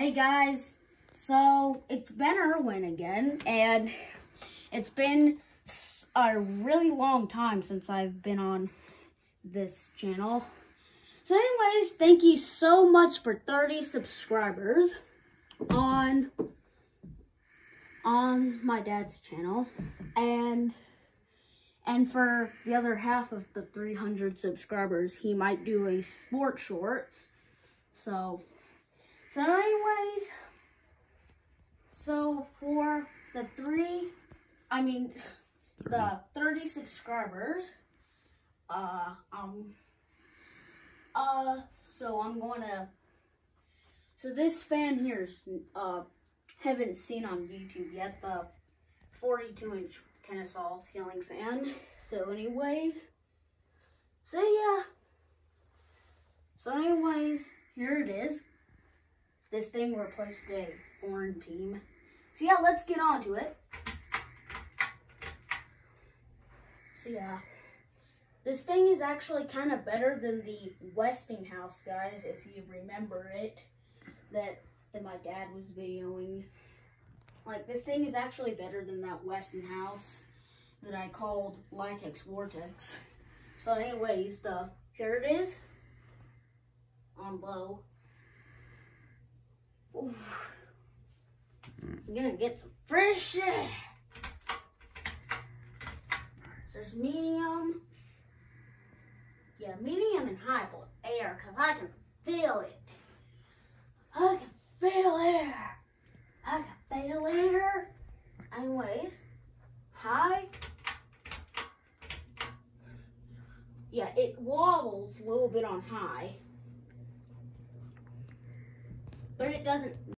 Hey guys, so it's Ben Irwin again, and it's been a really long time since I've been on this channel. So, anyways, thank you so much for 30 subscribers on on my dad's channel, and and for the other half of the 300 subscribers, he might do a sport shorts. So. So anyways, so for the three, I mean, the 30 subscribers, uh, um, uh, so I'm gonna, so this fan here's, uh, haven't seen on YouTube yet, the 42 inch Kennesaw ceiling fan. So anyways, so yeah, so anyways, here it is this thing replaced a foreign team. So yeah, let's get on to it. So yeah, this thing is actually kind of better than the Westinghouse, guys, if you remember it, that, that my dad was videoing. Like, this thing is actually better than that Westinghouse that I called Litex Vortex. So anyways, the here it is on low. I'm gonna get some fresh air. There's medium. Yeah, medium and high air, because I can feel it. I can feel air. I can feel air. Anyways, high. Yeah, it wobbles a little bit on high. But it doesn't